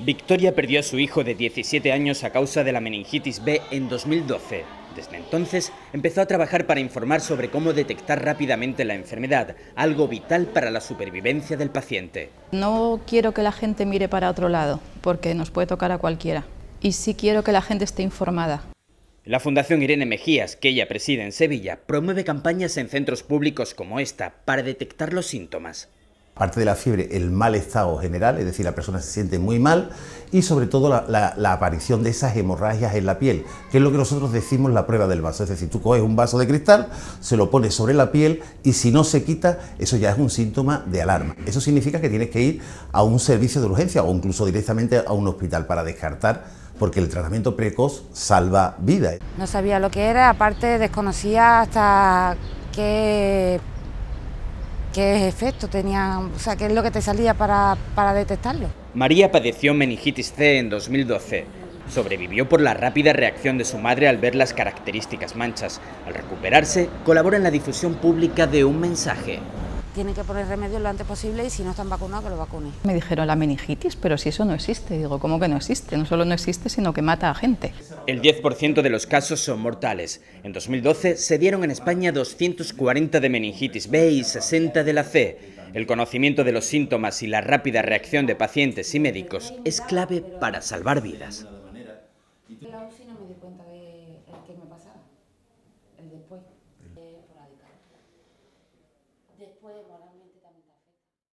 Victoria perdió a su hijo de 17 años a causa de la meningitis B en 2012. Desde entonces empezó a trabajar para informar sobre cómo detectar rápidamente la enfermedad, algo vital para la supervivencia del paciente. No quiero que la gente mire para otro lado, porque nos puede tocar a cualquiera. Y sí quiero que la gente esté informada. La Fundación Irene Mejías, que ella preside en Sevilla, promueve campañas en centros públicos como esta para detectar los síntomas. Aparte de la fiebre, el mal estado general, es decir, la persona se siente muy mal y sobre todo la, aparición de esas hemorragias en la piel, que es lo que nosotros decimos la prueba del vaso. Es decir, tú coges un vaso de cristal, se lo pones sobre la piel y si no se quita, eso ya es un síntoma de alarma. Eso significa que tienes que ir a un servicio de urgencia o incluso directamente a un hospital para descartar porque el tratamiento precoz salva vidas. No sabía lo que era, aparte desconocía hasta qué qué efecto tenía, o sea, qué es lo que te salía para, para detectarlo. María padeció meningitis C en 2012. Sobrevivió por la rápida reacción de su madre al ver las características manchas. Al recuperarse, colabora en la difusión pública de un mensaje tienen que poner remedio lo antes posible y si no están vacunados que lo vacunen. Me dijeron la meningitis, pero si eso no existe, digo, ¿cómo que no existe? No solo no existe, sino que mata a gente. El 10% de los casos son mortales. En 2012 se dieron en España 240 de meningitis B y 60 de la C. El conocimiento de los síntomas y la rápida reacción de pacientes y médicos es clave para salvar vidas. La UCI no me di cuenta de el que me pasaba, el después, eh, de por después moralmente también.